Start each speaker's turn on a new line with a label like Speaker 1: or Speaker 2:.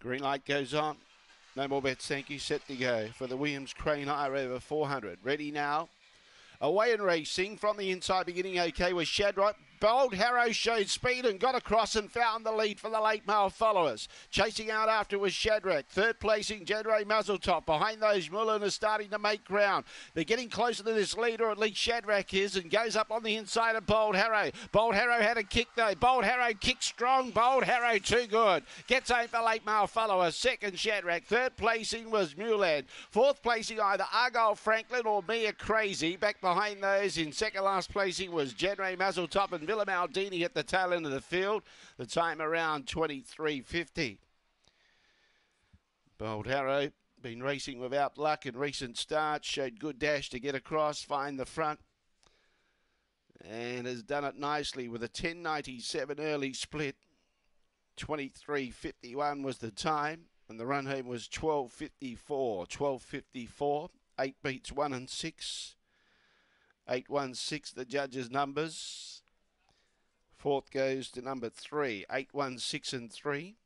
Speaker 1: Green light goes on. No more bets, thank you. Set to go for the Williams Crane Hire over 400. Ready now. Away and racing from the inside, beginning okay with Shadrach. Bold Harrow showed speed and got across and found the lead for the late male followers. Chasing out after was Shadrach. Third placing, Jedray Muzzletop. Behind those, Mullen is starting to make ground. They're getting closer to this leader, at least Shadrach is, and goes up on the inside of Bold Harrow. Bold Harrow had a kick though. Bold Harrow kicked strong. Bold Harrow too good. Gets home for late male follower. Second, Shadrach. Third placing was Mulan. Fourth placing, either Argyle Franklin or Mia Crazy. Back behind those in second last placing was Jedray Muzzletop and Villa Maldini at the tail end of the field. The time around 23.50. Bold Harrow been racing without luck in recent starts. Showed good dash to get across, find the front. And has done it nicely with a 10.97 early split. 23.51 was the time. And the run home was 12.54. 12.54. Eight beats one and six. 816 the judges' numbers. Fourth goes to number three, eight, one, six, and three.